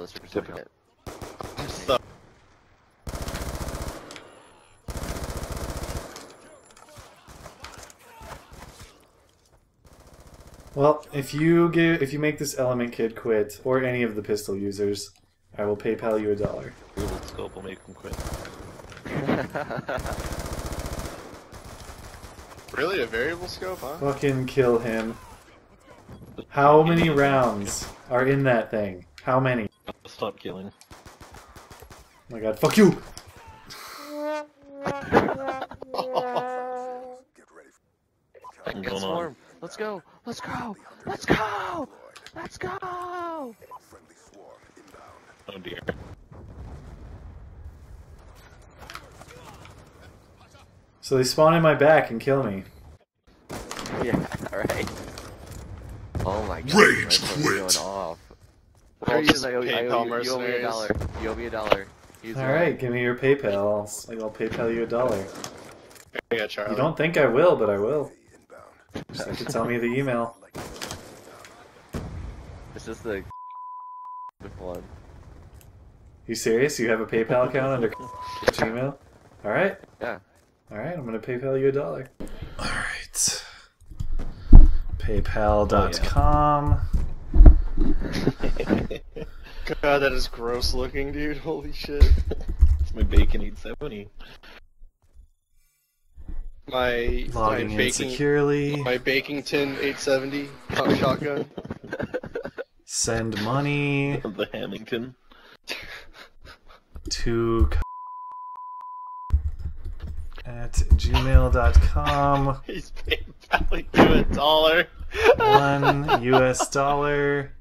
all the super super hit. So, Well, if you give, if you make this element kid quit, or any of the pistol users, I will PayPal you a dollar. Google scope will make him quit. really, a variable scope, huh? Fucking kill him. How many rounds are in that thing? How many? Stop killing. Oh my god, fuck you! What's Get going on? swarm. Let's go. Let's go. Let's go. Let's go. Oh dear. So they spawn in my back and kill me. Yeah. All right. Oh my god. Rage quit. Going. Well, just. I owe, I PayPal owe you, you owe me a dollar. You owe me a dollar. He's Alright, give me your PayPal. I'll, I'll PayPal you a dollar. Yeah, Charlie. You don't think I will, but I will. Just have to tell me the email. It's just the one. You serious? You have a PayPal account under Gmail? Alright. Yeah. Alright, I'm gonna PayPal you a dollar. Alright. PayPal.com. God, that is gross looking, dude. Holy shit. It's my bacon 870. My my Logging in baking securely. my baking tin 870 pump shotgun. Send money the Hamilton. to at gmail.com. He's PayPaling you a dollar. One US dollar.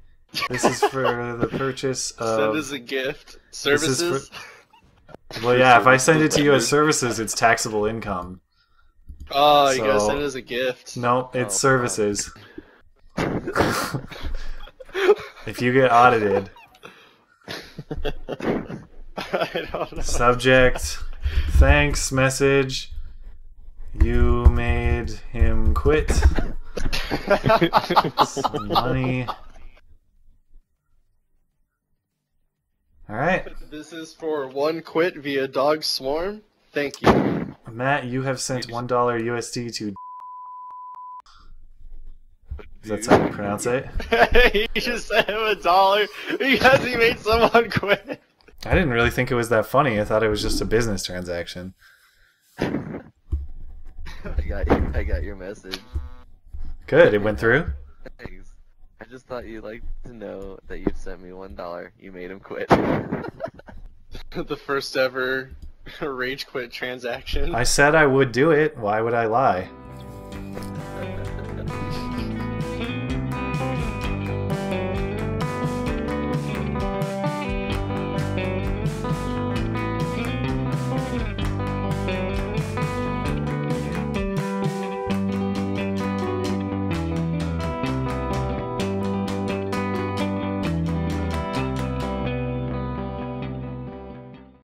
This is for the purchase of. Send of. us a gift. This is Services. Well, yeah, if I send it to you as services, it's taxable income. Oh, you gotta So- send us a gift. No, it's Oh, services. if you get audited, I don't know. subject, thanks message, you made him quit. Money. Alright, this is for one quit via dog swarm. Thank you. Matt, you have sent $1 USD to. That's how you pronounce it? he just sent him a dollar because he made someone quit. I didn't really think it was that funny. I thought it was just a business transaction. I got you. I got your message. Good, it went through. Thanks. I just thought you'd like to know that you sent me one dollar. You made him quit. the first ever rage quit transaction. I said I would do it. Why would I lie?